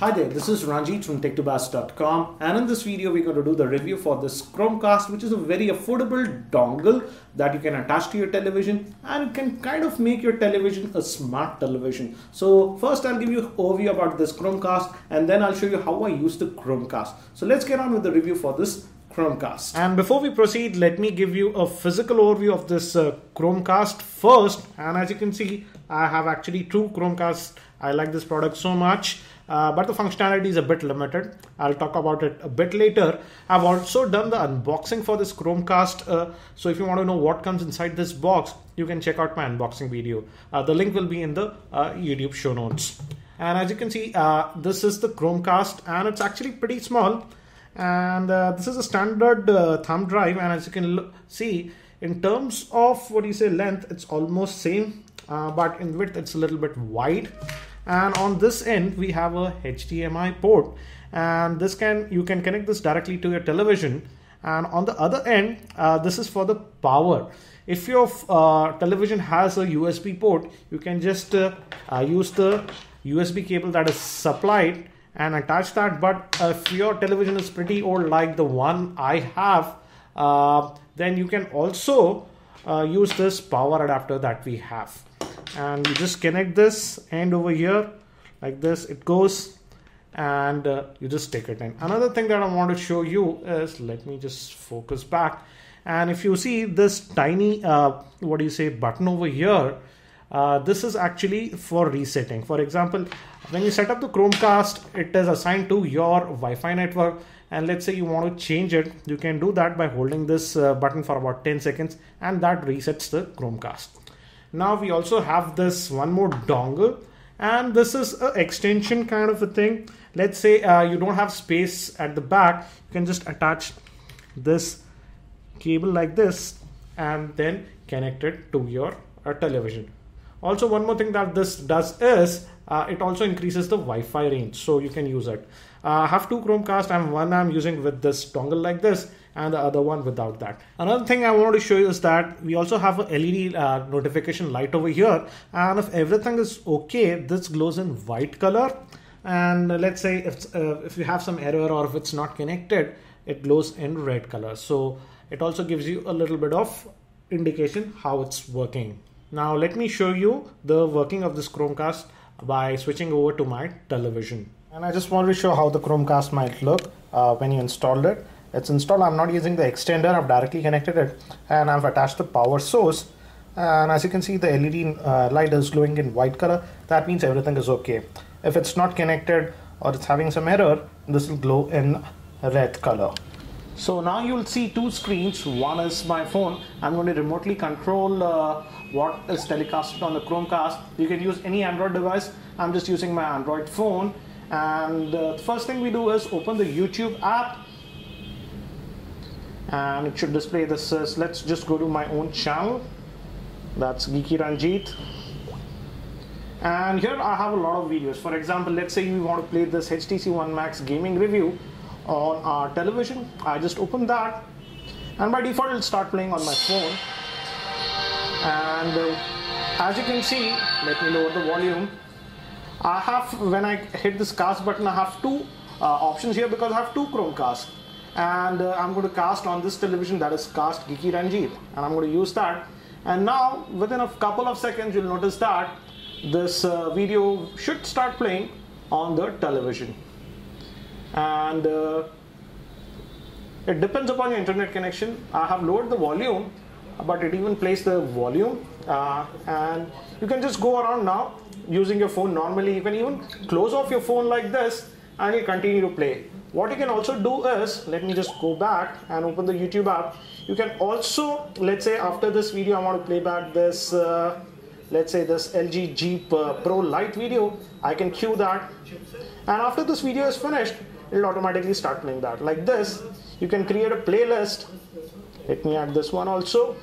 Hi there, this is Ranjit from tech2baz.com and in this video we're going to do the review for this Chromecast which is a very affordable dongle that you can attach to your television and can kind of make your television a smart television. So first I'll give you an overview about this Chromecast and then I'll show you how I use the Chromecast. So let's get on with the review for this Chromecast. And before we proceed, let me give you a physical overview of this uh, Chromecast first. And as you can see, I have actually two Chromecast. I like this product so much. Uh, but the functionality is a bit limited. I'll talk about it a bit later. I've also done the unboxing for this Chromecast. Uh, so if you want to know what comes inside this box, you can check out my unboxing video. Uh, the link will be in the uh, YouTube show notes. And as you can see, uh, this is the Chromecast and it's actually pretty small. And uh, this is a standard thumb drive. And as you can see, in terms of what do you say length, it's almost same. but in width, it's a little bit wide and on this end we have a HDMI port. And this can you can connect this directly to your television. And on the other end uh, this is for the power. If your uh, television has a USB port you can just uh, uh use the USB cable that is supplied and attach that. But if your television is pretty old like the one I have uh, then you can also uh, use this power adapter that we have and you just connect this end over here like this it goes and uh, you just take it in another thing that i want to show you is let me just focus back. And if you see this tiny uh, what do you say button over here uh, this is actually for resetting. For example when you set up the chromecast it is assigned to your wi-fi network. And let's say you want to change it you can do that by holding this uh, button for about 10 seconds and that resets the chromecast now we also have this one more dongle and this is an extension kind of a thing. Let's say uh, you don't have space at the back, you can just attach this cable like this and then connect it to your uh, television. Also one more thing that this does is uh, it also increases the Wi-Fi range so you can use it. Uh, I have two Chromecast and one I'm using with this dongle like this and the other one without that. Another thing I want to show you is that we also have a LED uh, notification light over here and if everything is okay this glows in white color and let's say if, uh, if you have some error or if it's not connected it glows in red color so it also gives you a little bit of indication how it's working. Now let me show you the working of this Chromecast by switching over to my television. And I just want to show how the Chromecast might look uh, when you installed it it's installed. I'm not using the extender. I've directly connected it and i've attached the power source. And as you can see the led uh, light is glowing in white color. That means everything is okay. If it's not connected or it's having some error this will glow in red color. So now you'll see two screens. One is my phone. I'm going to remotely control uh, what is telecasted on the chromecast. You can use any android device. I'm just using my android phone. And uh, the first thing we do is open the youtube app and it should display this uh, let's just go to my own channel. That's geeky ranjit. And here I have a lot of videos. For example let's say you want to play this HTC One Max gaming review on our television. I just open that. And by default it'll start playing on my phone. And uh, as you can see let me lower the volume. I have when I hit this cast button I have two uh, options here because I have two Chromecast and uh, I'm going to cast on this television that is cast Geeky Ranjit. And I'm going to use that. And now within a couple of seconds you'll notice that this uh, video should start playing on the television. And uh, it depends upon your internet connection. I have lowered the volume but it even plays the volume. Uh, and you can just go around now using your phone normally. You can even close off your phone like this and you continue to play what you can also do is, let me just go back and open the YouTube app. You can also, let's say after this video, I want to play back this, uh, let's say this LG G uh, Pro Lite video. I can cue that. And after this video is finished, it'll automatically start playing that. Like this, you can create a playlist. Let me add this one also.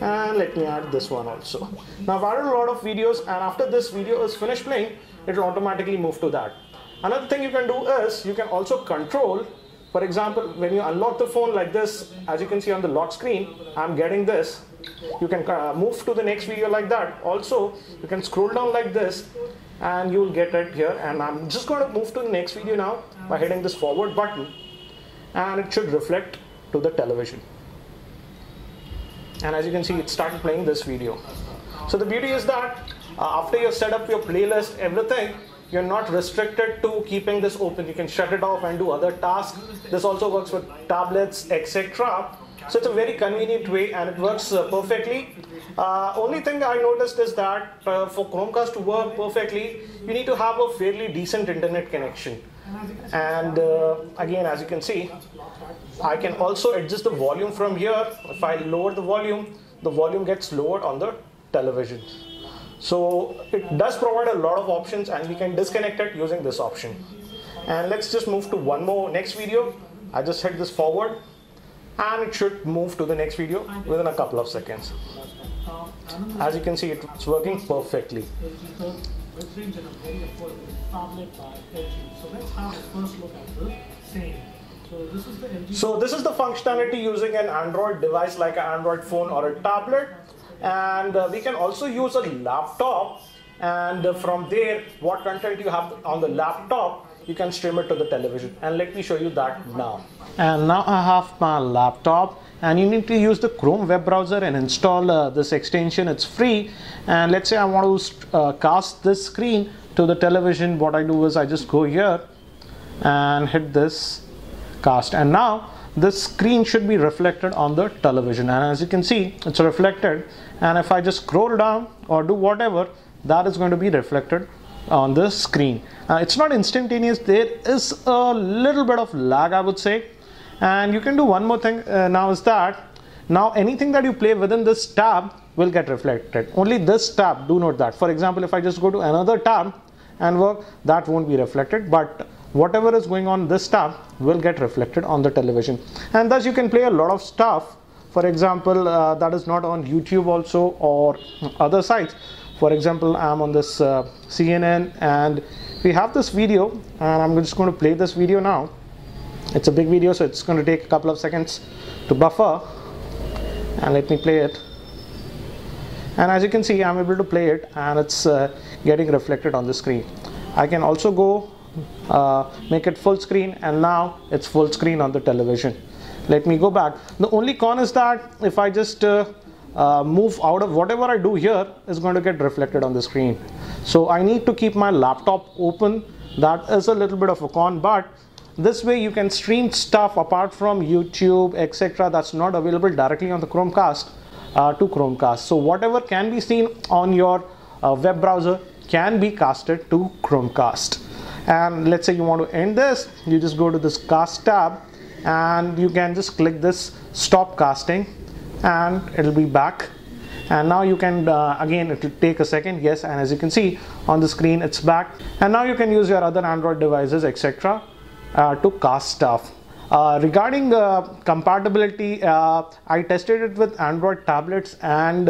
And let me add this one also. Now I've added a lot of videos and after this video is finished playing, it'll automatically move to that. Another thing you can do is you can also control, for example, when you unlock the phone like this, as you can see on the lock screen, I'm getting this. You can uh, move to the next video like that. Also, you can scroll down like this and you'll get it here and I'm just going to move to the next video now by hitting this forward button and it should reflect to the television and as you can see it started playing this video so the beauty is that uh, after you set up your playlist everything you're not restricted to keeping this open. You can shut it off and do other tasks. This also works with tablets etc so it's a very convenient way and it works uh, perfectly. Uh, only thing I noticed is that uh, for Chromecast to work perfectly you need to have a fairly decent internet connection. And uh, again as you can see I can also adjust the volume from here. If I lower the volume the volume gets lowered on the television so it does provide a lot of options and we can disconnect it using this option. And let's just move to one more next video. I just hit this forward and it should move to the next video within a couple of seconds. As you can see it's working perfectly. So this is the functionality using an Android device like an Android phone or a tablet. And uh, we can also use a laptop. And uh, from there what content you have on the laptop you can stream it to the television. And let me show you that now. And now I have my laptop. And you need to use the Chrome web browser and install uh, this extension. It's free. And let's say I want to uh, cast this screen to the television. What I do is I just go here and hit this cast. And now this screen should be reflected on the television. And as you can see it's reflected. And if I just scroll down or do whatever that is going to be reflected on the screen. Uh, it's not instantaneous. There is a little bit of lag I would say. And you can do one more thing uh, now is that now anything that you play within this tab will get reflected. Only this tab do note that. For example if I just go to another tab and work that won't be reflected. But whatever is going on this tab will get reflected on the television. And thus you can play a lot of stuff. For example uh, that is not on YouTube also or other sites. For example I'm on this uh, CNN and we have this video and I'm just going to play this video now. It's a big video so it's going to take a couple of seconds to buffer. And let me play it. And as you can see I'm able to play it and it's uh, getting reflected on the screen. I can also go uh, make it full screen and now it's full screen on the television. Let me go back. The only con is that if I just uh, uh, move out of whatever I do here is going to get reflected on the screen. So I need to keep my laptop open. That is a little bit of a con but this way you can stream stuff apart from YouTube etc that's not available directly on the Chromecast uh, to Chromecast. So whatever can be seen on your uh, web browser can be casted to Chromecast and let's say you want to end this you just go to this cast tab and you can just click this stop casting and it'll be back and now you can uh, again it will take a second yes and as you can see on the screen it's back and now you can use your other android devices etc uh, to cast stuff. Uh, regarding uh, compatibility, I tested it with Android tablets and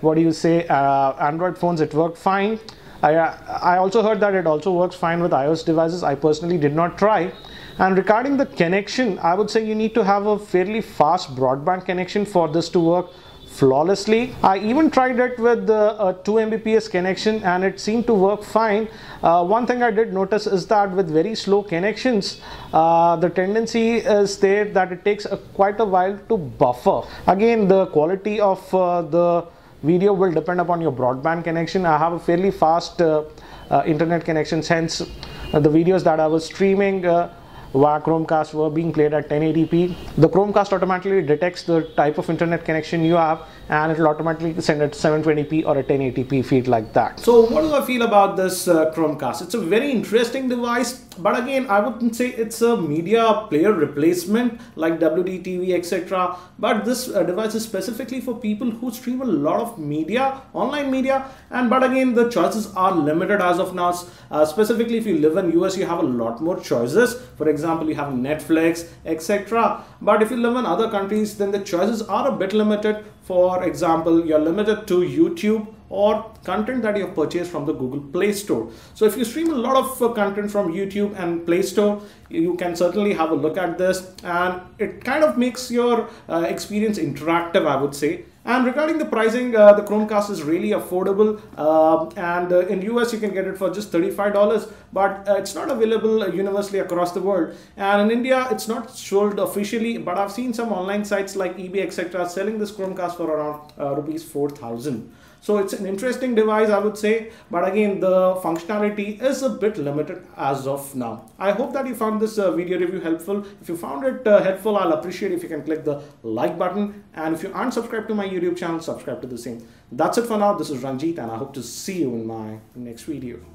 what do you say, Android phones, it worked fine. I, I also heard that it also works fine with iOS devices. I personally did not try. And regarding the connection, I would say you need to have a fairly fast broadband connection for this to work flawlessly. I even tried it with a 2 Mbps connection and it seemed to work fine. Uh, one thing I did notice is that with very slow connections, uh, the tendency is there that it takes a, quite a while to buffer. Again, the quality of uh, the video will depend upon your broadband connection. I have a fairly fast uh, uh, internet connection, hence uh, the videos that I was streaming via Chromecast were being played at 1080p. The Chromecast automatically detects the type of internet connection you have and it will automatically send it 720p or a 1080p feed like that. So what do I feel about this uh, Chromecast? It's a very interesting device, but again, I wouldn't say it's a media player replacement like WDTV, etc. But this uh, device is specifically for people who stream a lot of media, online media, and but again, the choices are limited as of now. Uh, specifically, if you live in US, you have a lot more choices. For example, you have Netflix, etc. But if you live in other countries, then the choices are a bit limited for example, you're limited to YouTube or content that you have purchased from the Google Play Store. So if you stream a lot of uh, content from YouTube and Play Store, you can certainly have a look at this and it kind of makes your uh, experience interactive, I would say. And regarding the pricing, uh, the Chromecast is really affordable. Uh, and uh, in US, you can get it for just $35, but uh, it's not available universally across the world. And in India, it's not sold officially, but I've seen some online sites like eBay, etc., selling this Chromecast for around uh, rupees 4000 so it's an interesting device, I would say, but again, the functionality is a bit limited as of now. I hope that you found this uh, video review helpful. If you found it uh, helpful, I'll appreciate if you can click the like button. And if you aren't subscribed to my YouTube channel, subscribe to the same. That's it for now. This is Ranjit and I hope to see you in my next video.